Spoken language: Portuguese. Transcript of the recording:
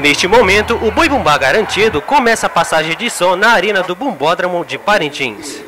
Neste momento, o Boi Bumbá Garantido começa a passagem de som na arena do Bumbódromo de Parintins.